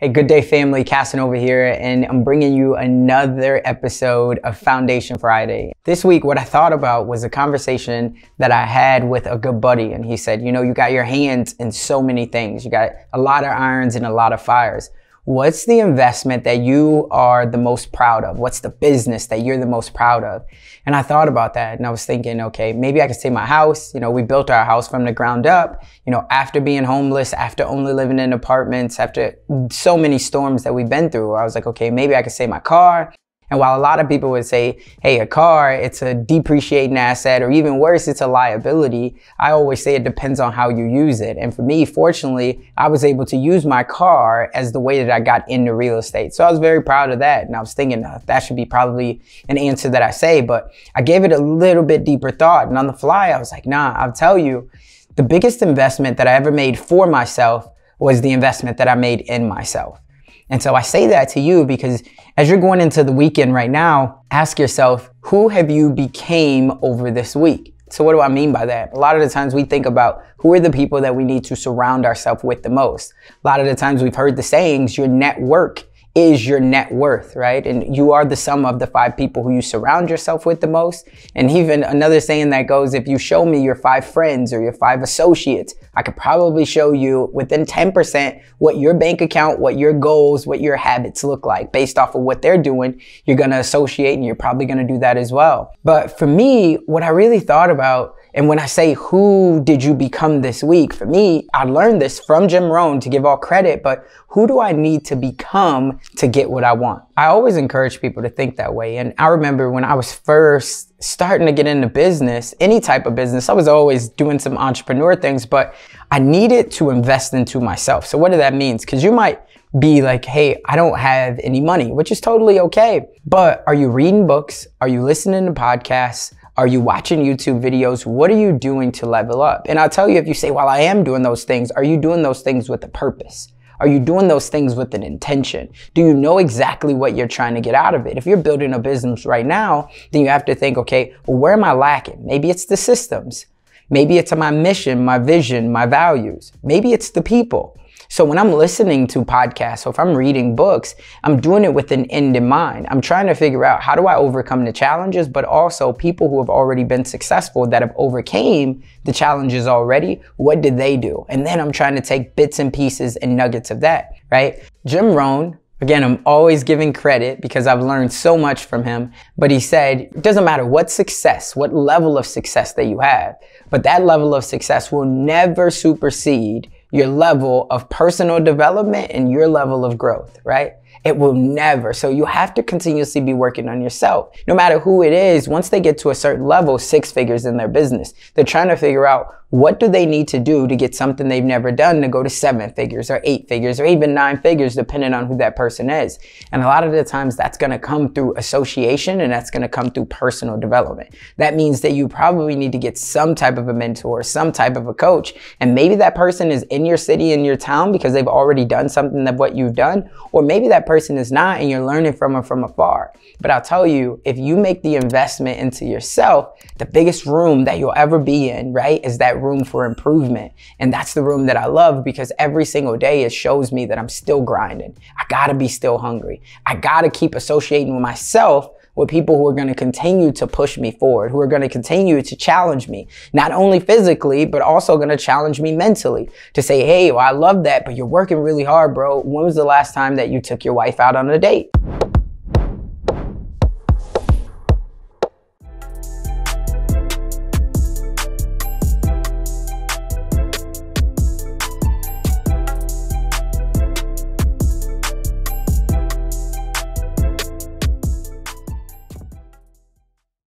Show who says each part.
Speaker 1: Hey, good day, family. Casanova here, and I'm bringing you another episode of Foundation Friday. This week, what I thought about was a conversation that I had with a good buddy, and he said, You know, you got your hands in so many things, you got a lot of irons and a lot of fires. What's the investment that you are the most proud of? What's the business that you're the most proud of? And I thought about that and I was thinking, okay, maybe I could say my house. You know, we built our house from the ground up, you know, after being homeless, after only living in apartments, after so many storms that we've been through. I was like, okay, maybe I could say my car. And while a lot of people would say, hey, a car, it's a depreciating asset, or even worse, it's a liability, I always say it depends on how you use it. And for me, fortunately, I was able to use my car as the way that I got into real estate. So I was very proud of that. And I was thinking uh, that should be probably an answer that I say, but I gave it a little bit deeper thought. And on the fly, I was like, nah, I'll tell you, the biggest investment that I ever made for myself was the investment that I made in myself. And so I say that to you because as you're going into the weekend right now, ask yourself, who have you became over this week? So what do I mean by that? A lot of the times we think about who are the people that we need to surround ourselves with the most. A lot of the times we've heard the sayings, your network is your net worth, right? And you are the sum of the five people who you surround yourself with the most. And even another saying that goes, if you show me your five friends or your five associates, I could probably show you within 10% what your bank account, what your goals, what your habits look like based off of what they're doing. You're going to associate and you're probably going to do that as well. But for me, what I really thought about and when I say who did you become this week, for me, I learned this from Jim Rohn to give all credit, but who do I need to become to get what I want? I always encourage people to think that way. And I remember when I was first starting to get into business, any type of business, I was always doing some entrepreneur things, but I needed to invest into myself. So what do that mean? Because you might be like, hey, I don't have any money, which is totally okay. But are you reading books? Are you listening to podcasts? Are you watching YouTube videos? What are you doing to level up? And I'll tell you, if you say, well, I am doing those things, are you doing those things with a purpose? Are you doing those things with an intention? Do you know exactly what you're trying to get out of it? If you're building a business right now, then you have to think, okay, well, where am I lacking? Maybe it's the systems. Maybe it's my mission, my vision, my values. Maybe it's the people. So when I'm listening to podcasts or if I'm reading books, I'm doing it with an end in mind. I'm trying to figure out how do I overcome the challenges, but also people who have already been successful that have overcame the challenges already. What did they do? And then I'm trying to take bits and pieces and nuggets of that, right? Jim Rohn, Again, I'm always giving credit because I've learned so much from him. But he said, it doesn't matter what success, what level of success that you have, but that level of success will never supersede your level of personal development and your level of growth, right? It will never. So you have to continuously be working on yourself. No matter who it is, once they get to a certain level, six figures in their business, they're trying to figure out what do they need to do to get something they've never done to go to seven figures or eight figures or even nine figures, depending on who that person is. And a lot of the times that's going to come through association and that's going to come through personal development. That means that you probably need to get some type of a mentor, some type of a coach. And maybe that person is in your city, in your town because they've already done something of what you've done. Or maybe that person is not and you're learning from them from afar. But I'll tell you, if you make the investment into yourself, the biggest room that you'll ever be in, right, is that room for improvement. And that's the room that I love because every single day it shows me that I'm still grinding. I gotta be still hungry. I gotta keep associating with myself with people who are going to continue to push me forward, who are going to continue to challenge me, not only physically, but also going to challenge me mentally to say, Hey, well, I love that, but you're working really hard, bro. When was the last time that you took your wife out on a date?